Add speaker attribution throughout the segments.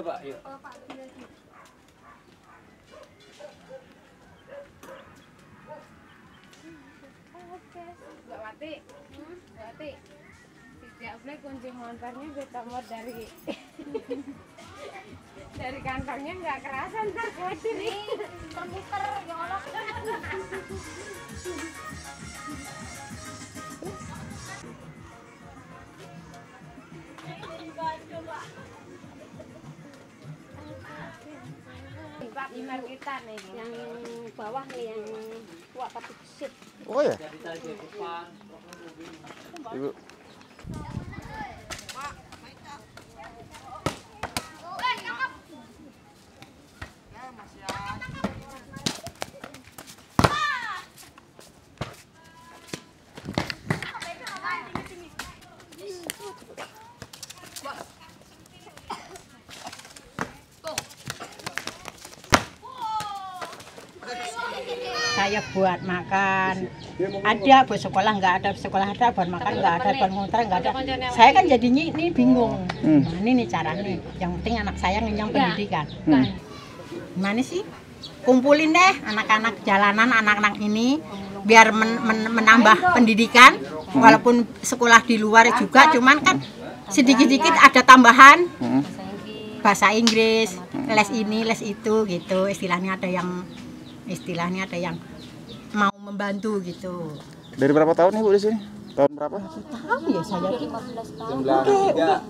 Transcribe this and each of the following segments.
Speaker 1: Boleh Pak, yuk.
Speaker 2: Mbak Wati, Mbak Wati, tidak boleh kunci ditomor dari dari kantongnya nggak kerasa ntar Pak Imar kita nih
Speaker 3: Yang bawah nih yang tua tapi.
Speaker 4: Oh ya? Ibu.
Speaker 5: Saya buat makan. Ada buat sekolah nggak ada sekolah ada buat makan nggak ada buat ngontrak nggak ada. Saya kan jadinya ini bingung.
Speaker 4: Hmm.
Speaker 5: nah, ini nih caranya yang penting anak saya ngenyang pendidikan.
Speaker 4: Hmm.
Speaker 5: gimana sih? Kumpulin deh anak-anak jalanan anak-anak ini biar men- men- menambah pendidikan. Walaupun sekolah di luar juga cuman kan sedikit-sedikit ada tambahan.
Speaker 4: Hmm.
Speaker 5: bahasa Inggris les ini les itu gitu. Istilahnya ada yang istilahnya ada yang membantu gitu.
Speaker 4: Dari berapa tahun nih Bu di sini? Tahun berapa?
Speaker 5: tahu ya saya? Tuh
Speaker 3: 15 tahun.
Speaker 5: udah, udah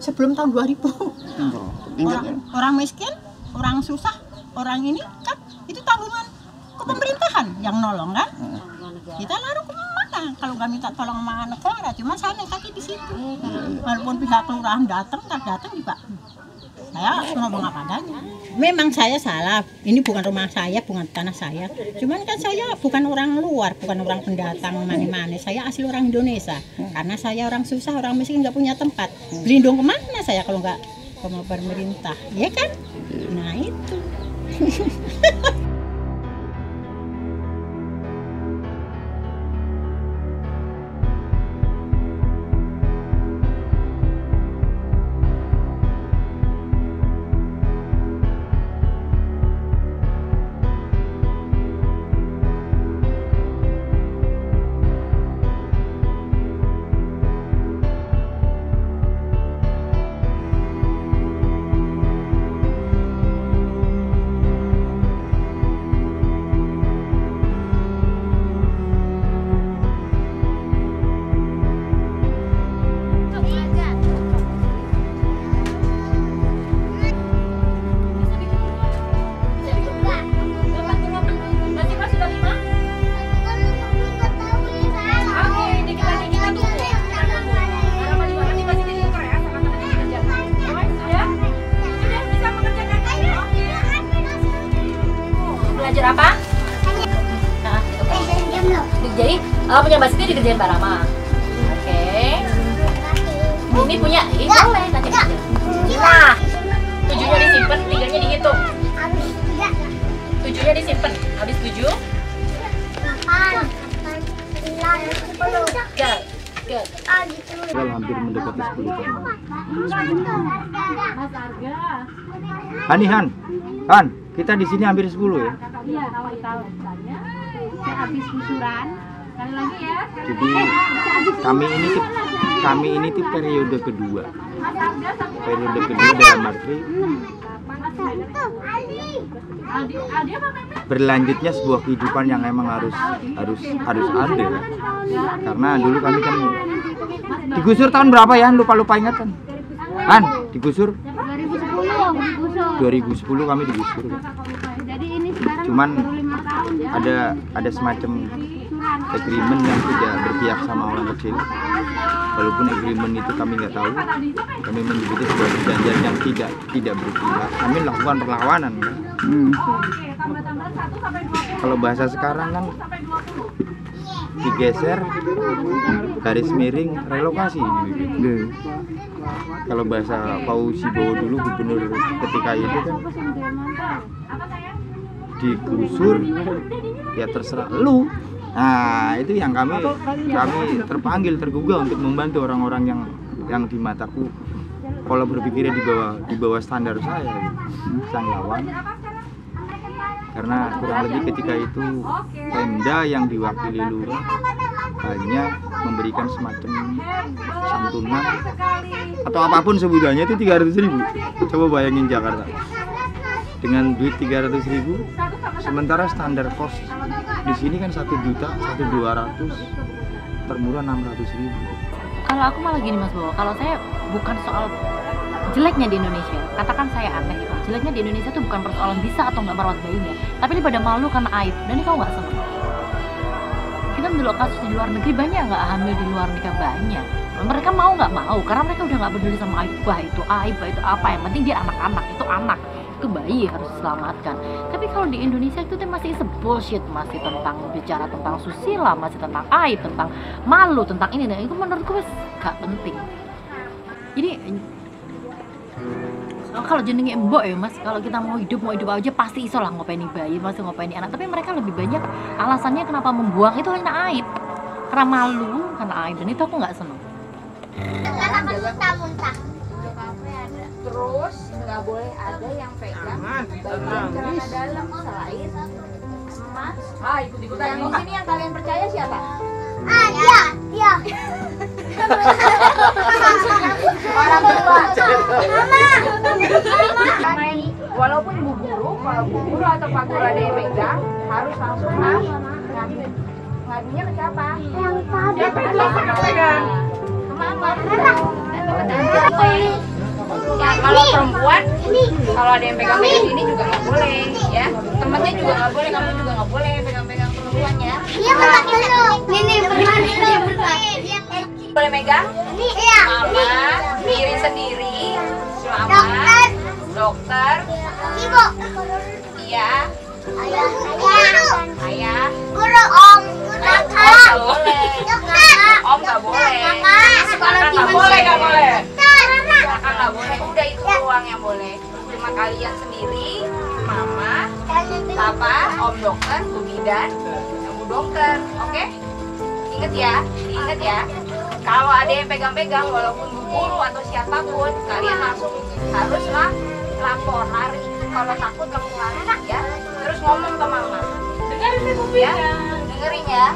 Speaker 5: sebelum tahun 2000
Speaker 4: Ingatnya.
Speaker 5: orang, orang miskin orang susah orang ini kan itu tanggungan ke pemerintahan yang nolong kan? Kita lalu ke mana? Kalau nggak minta tolong sama negara cuma saya naik kaki di situ. Walaupun pihak kelurahan datang tak datang juga saya ngomong apa adanya. Memang saya salah. Ini bukan rumah saya bukan tanah saya. Cuman kan saya bukan orang luar bukan orang pendatang mana-mana. Saya asli orang Indonesia. Karena saya orang susah orang miskin nggak punya tempat. Berlindung ke mana saya kalau nggak ke pemerintah ya kan? Nah itu
Speaker 6: Jadi, oh, punya Mbak Siti dikerjain Mbak Rama. Oke. Ini punya, ini boleh nanti. Nah, tujuhnya disimpan, tiganya dihitung. Tujuhnya disimpan, habis tujuh.
Speaker 4: Well, hampir mendekati 10 tahun.
Speaker 2: Mas Arga
Speaker 4: Hani Han, Han, kita di sini hampir 10 ya.
Speaker 2: iya habis lagi ya
Speaker 4: Jadi kami ini kami ini tuh periode kedua. Periode kedua dalam arti berlanjutnya sebuah kehidupan yang emang harus harus harus ada. Karena dulu kami kan digusur tahun berapa ya? Lupa lupa ingatan. Han, digusur
Speaker 2: 2010 digusur
Speaker 4: 2010 kami digusur. Cuman ada ada semacam agreement yang tidak berpihak sama orang kecil. Walaupun agreement itu kami nggak tahu, kami menyebutnya sebuah perjanjian yang tidak tidak berpihak. Kami lakukan perlawanan. kan.
Speaker 2: oke tambah-tambahan 1 sampai 20
Speaker 4: Kalau bahasa sekarang kan
Speaker 2: sampai 20
Speaker 4: digeser garis miring relokasi. Kalau bahasa Fauzi Bowo dulu gubernur ketika itu kan digusur ya terserah lu. Nah itu yang kami kami terpanggil tergugah untuk membantu orang-orang yang yang di mataku. Pola berpikirnya di bawah di bawah standar saya sang lawan. Karena kurang lebih ketika itu Pemda yang diwakili lurah hanya memberikan semacam santunan atau apa pun sebutannya itu 300 ribu. Coba bayangin Jakarta dengan duit 300 ribu. Sementara standar kos di sini kan satu juta satu dua ratus. Termurah 600 ribu.
Speaker 6: Kalau aku malah gini mas Bowo. Kalau saya bukan soal jeleknya di Indonesia. Katakan saya aneh gitu jeleknya di Indonesia tuh bukan persoalan bisa atau nggak merawat bayinya. Tapi ini pada malu karena aib. Dan ini kau nggak seneng kita dulu kasus di luar negeri banyak nggak hamil di luar nikah banyak. Mereka mau nggak mau karena mereka udah nggak peduli sama aib. Bah itu aib bah itu apa? Yang penting dia anak-anak itu anak itu bayi harus diselamatkan. Tapi kalau di Indonesia itu masih bullshit masih tentang bicara tentang susila masih tentang aib tentang malu tentang ini. Dan itu menurutku gak penting. Jadi kalau jenenge mbok ya mas kalau kita mau hidup mau hidup aja pasti iso lah ngopeni bayi masih ngopeni anak. Tapi mereka lebih banyak alasannya kenapa membuang itu hanya aib. Karena malu karena aib. Dan itu aku nggak seneng
Speaker 2: Terus nggak boleh ada yang pegang bagian celana dalam selain emas. Ah ikut ikutan yang di sini yang kalian percaya siapa? Orang tua. Main walaupun bu guru, kalau bu guru atau pak guru ada yang megang harus langsung ngadu. Ngadunya ke siapa? Yang Siapa yang pegang? Ke mama. Ya, kalau perempuan, kalau ada yang pegang-pegang ini juga nggak boleh, ya. Temennya juga nggak boleh, kamu juga nggak boleh pegang-pegang perempuan ya. Boleh megang? Mama, diri sendiri, selama dokter, iya, ayah, om. Nggak boleh, om nggak boleh, kakak nggak boleh, nggak boleh, doang yang boleh. Cuma kalian sendiri, mama, papa, om dokter, bu bidan, bu dokter, oke? Ingat ya, ingat ya. Kalau ada yang pegang-pegang, walaupun bu guru atau siapa pun, kalian langsung haruslah lapor, lari. Kalau takut langsung lari ya. Terus ngomong ke mama. Dengerin ya, dengerin ya.